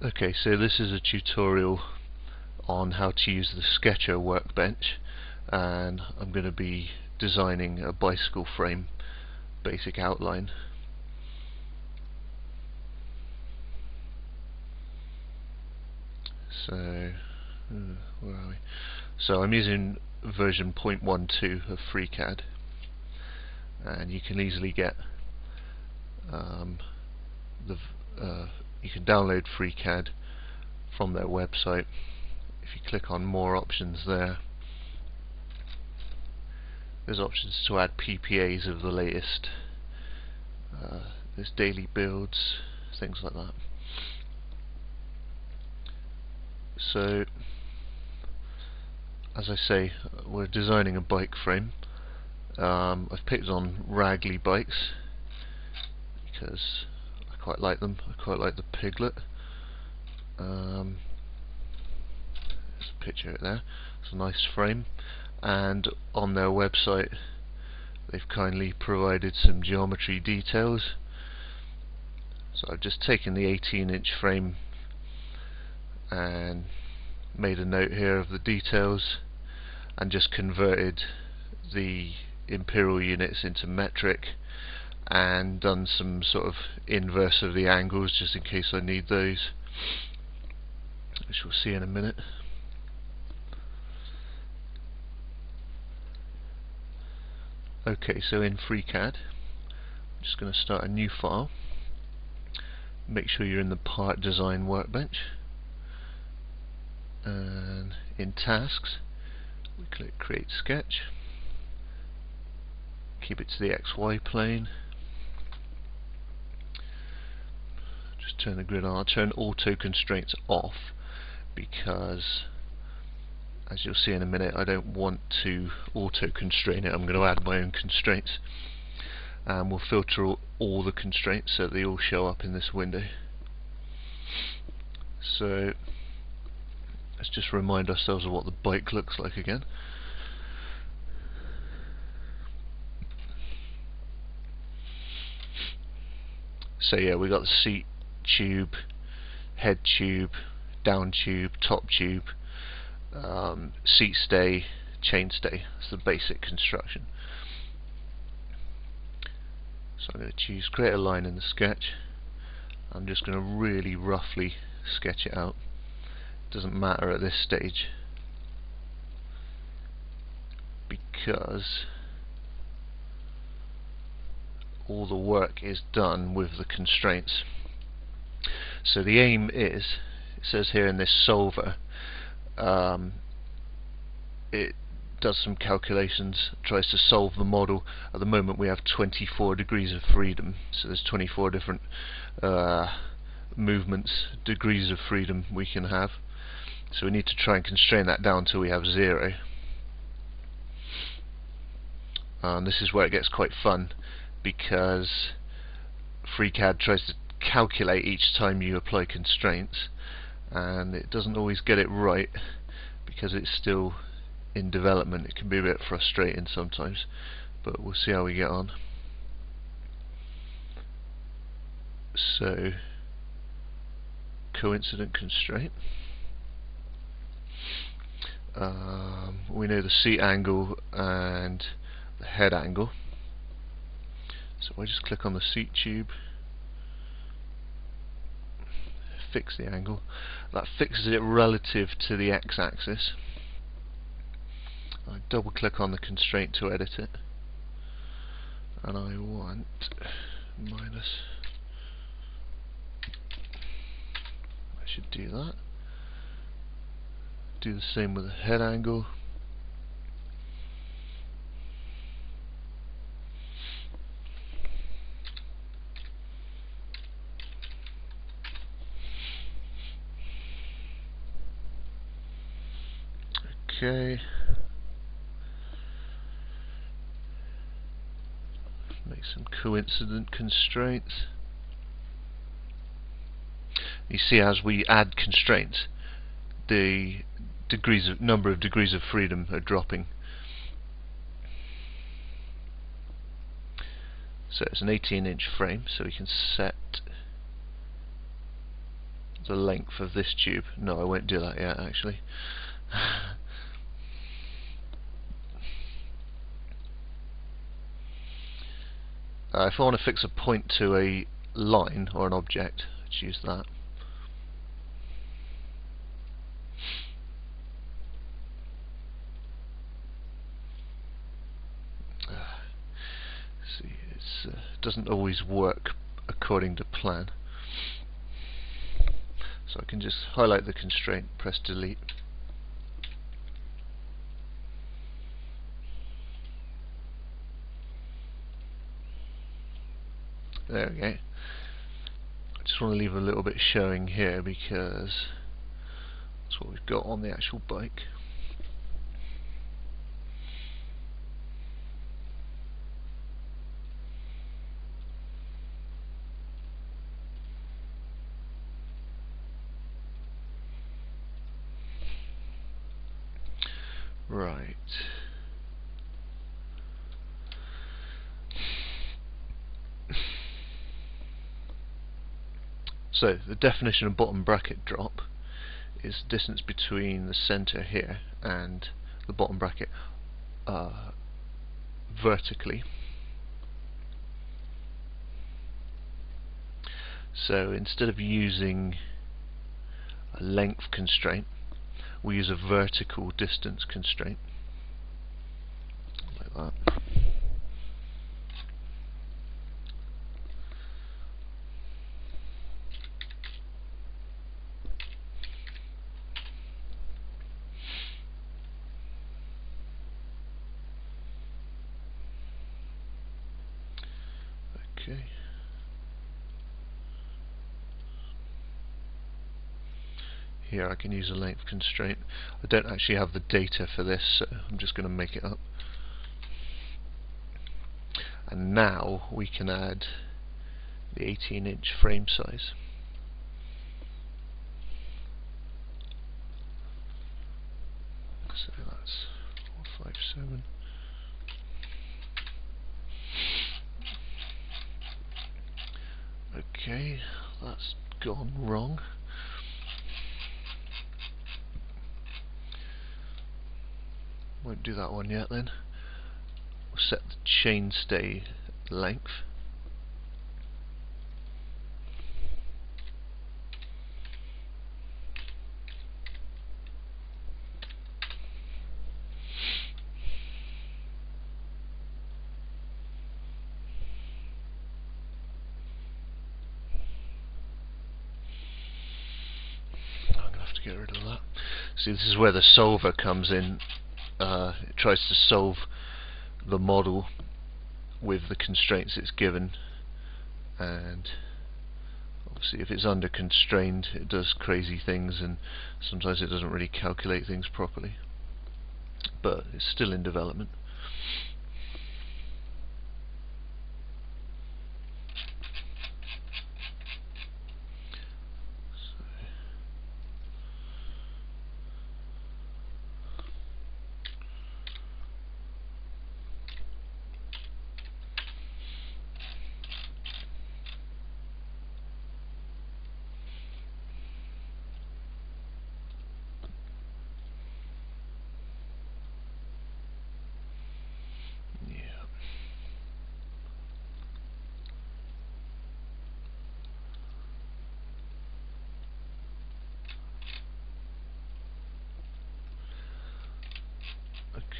Okay, so this is a tutorial on how to use the Sketcher workbench and I'm going to be designing a bicycle frame basic outline. So, uh, where are we? So I'm using version 0.12 of FreeCAD and you can easily get um, the uh, you can download FreeCAD from their website. If you click on more options there, there's options to add PPAs of the latest. Uh, there's daily builds, things like that. So, as I say, we're designing a bike frame. Um, I've picked on Ragley bikes because quite like them. I quite like the piglet. Um, there's a picture of it there. It's a nice frame. And on their website, they've kindly provided some geometry details. So I've just taken the 18 inch frame and made a note here of the details and just converted the imperial units into metric and done some sort of inverse of the angles just in case I need those. Which we'll see in a minute. Okay so in FreeCAD I'm just going to start a new file. Make sure you're in the part design workbench. And in tasks we click create sketch. Keep it to the XY plane turn the grid on. I'll turn auto constraints off because as you'll see in a minute I don't want to auto constrain it. I'm going to add my own constraints. And we'll filter all, all the constraints so they all show up in this window. So let's just remind ourselves of what the bike looks like again. So yeah we got the seat tube, head tube, down tube, top tube, um, seat stay, chain stay. That's the basic construction. So I'm going to choose create a line in the sketch. I'm just going to really roughly sketch it out. Doesn't matter at this stage because all the work is done with the constraints. So the aim is, it says here in this solver, um, it does some calculations, tries to solve the model. At the moment we have 24 degrees of freedom, so there's 24 different uh, movements, degrees of freedom we can have. So we need to try and constrain that down until we have zero. And this is where it gets quite fun because FreeCAD tries to calculate each time you apply constraints and it doesn't always get it right because it's still in development. It can be a bit frustrating sometimes but we'll see how we get on. So coincident constraint. Um, we know the seat angle and the head angle. So I just click on the seat tube fix the angle. That fixes it relative to the x-axis. I double click on the constraint to edit it and I want minus I should do that do the same with the head angle Okay. Some coincident constraints. You see as we add constraints the degrees of number of degrees of freedom are dropping. So it's an 18 inch frame so we can set the length of this tube. No, I won't do that yet actually. uh, if I want to fix a point to a line or an object, let's use that. see, it uh, doesn't always work according to plan. So I can just highlight the constraint, press delete. There we go. I just want to leave a little bit showing here because that's what we've got on the actual bike. Right. So the definition of bottom bracket drop is the distance between the center here and the bottom bracket uh, vertically. So instead of using a length constraint we use a vertical distance constraint like that. Okay. Here I can use a length constraint. I don't actually have the data for this, so I'm just going to make it up. And now we can add the 18 inch frame size. So that's 457. Okay, that's gone wrong. Won't do that one yet then. We'll set the chainstay length. I'm to have to get rid of that. See, this is where the solver comes in uh, it tries to solve the model with the constraints it's given. And obviously if it's under constrained it does crazy things and sometimes it doesn't really calculate things properly. But it's still in development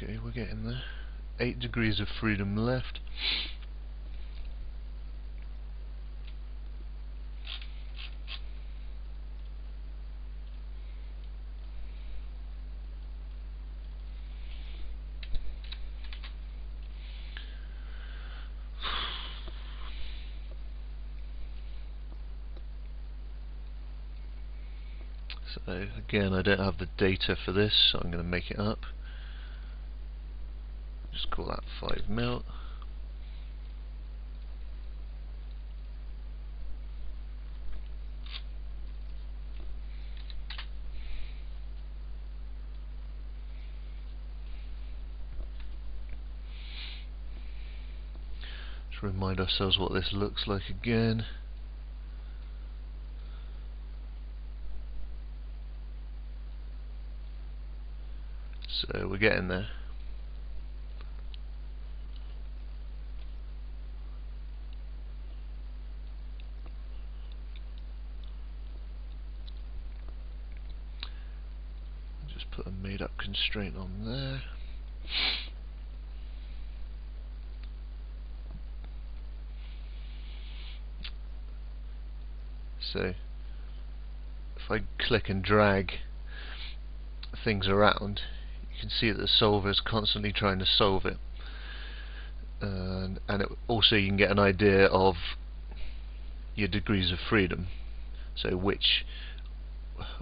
Okay, we're getting there. 8 degrees of freedom left. So again I don't have the data for this so I'm going to make it up just call that 5 mil. Just remind ourselves what this looks like again. So we're getting there. Put a made up constraint on there. So if I click and drag things around, you can see that the solver is constantly trying to solve it. And, and it, also you can get an idea of your degrees of freedom. So which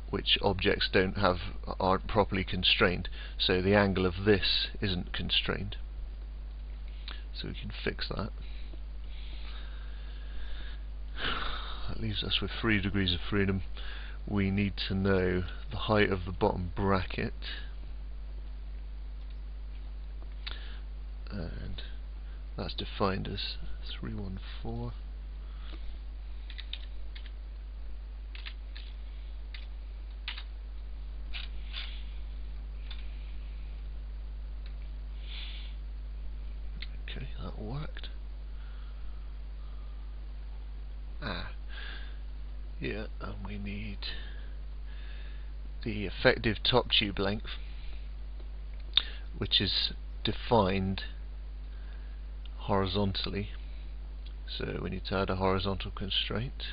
which objects don't have aren't properly constrained. So the angle of this isn't constrained. So we can fix that. that leaves us with three degrees of freedom. We need to know the height of the bottom bracket and that's defined as 314 okay that worked ah yeah, and we need the effective top tube length, which is defined horizontally. So we need to add a horizontal constraint.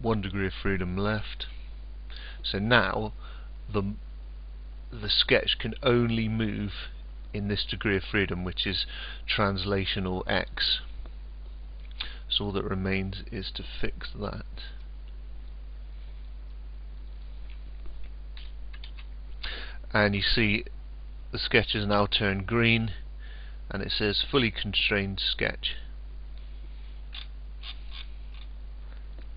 One degree of freedom left. So now the the sketch can only move in this degree of freedom which is translational x. So all that remains is to fix that. And you see the sketch is now turned green and it says fully constrained sketch.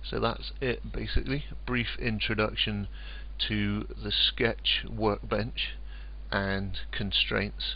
So that's it basically, brief introduction to the sketch workbench and constraints.